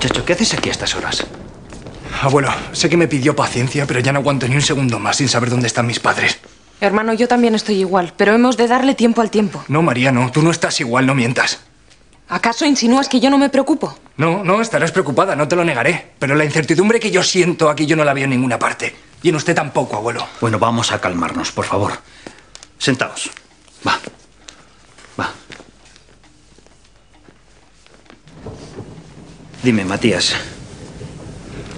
Muchacho, ¿qué haces aquí a estas horas? Abuelo, sé que me pidió paciencia, pero ya no aguanto ni un segundo más sin saber dónde están mis padres. Hermano, yo también estoy igual, pero hemos de darle tiempo al tiempo. No, María, no. Tú no estás igual, no mientas. ¿Acaso insinúas que yo no me preocupo? No, no, estarás preocupada, no te lo negaré. Pero la incertidumbre que yo siento aquí yo no la veo en ninguna parte. Y en usted tampoco, abuelo. Bueno, vamos a calmarnos, por favor. Sentaos. Va. Dime, Matías,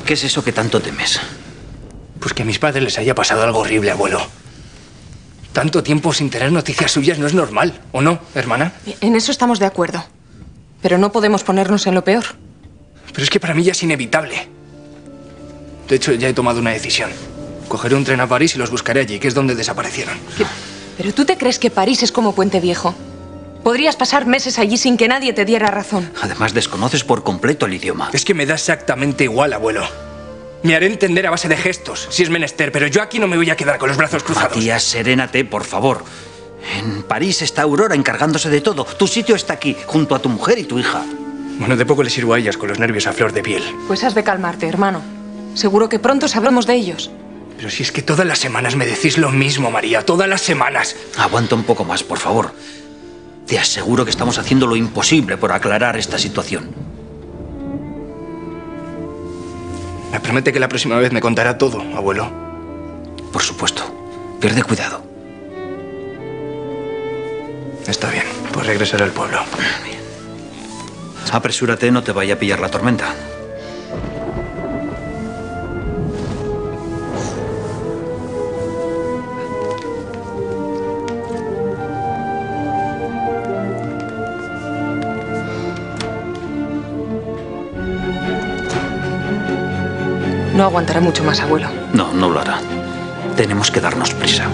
¿qué es eso que tanto temes? Pues que a mis padres les haya pasado algo horrible, abuelo. Tanto tiempo sin tener noticias suyas no es normal, ¿o no, hermana? En eso estamos de acuerdo. Pero no podemos ponernos en lo peor. Pero es que para mí ya es inevitable. De hecho, ya he tomado una decisión. Cogeré un tren a París y los buscaré allí, que es donde desaparecieron. ¿Pero tú te crees que París es como Puente Viejo? Podrías pasar meses allí sin que nadie te diera razón. Además, desconoces por completo el idioma. Es que me da exactamente igual, abuelo. Me haré entender a base de gestos, si es menester, pero yo aquí no me voy a quedar con los brazos cruzados. Matías, serénate, por favor. En París está Aurora encargándose de todo. Tu sitio está aquí, junto a tu mujer y tu hija. Bueno, de poco le sirvo a ellas con los nervios a flor de piel. Pues has de calmarte, hermano. Seguro que pronto sabremos de ellos. Pero si es que todas las semanas me decís lo mismo, María, todas las semanas. Aguanta un poco más, por favor. Te aseguro que estamos haciendo lo imposible por aclarar esta situación. Me promete que la próxima vez me contará todo, abuelo. Por supuesto. Pierde cuidado. Está bien, pues regresaré al pueblo. Apresúrate, no te vaya a pillar la tormenta. No aguantará mucho más, abuelo. No, no lo hará. Tenemos que darnos prisa.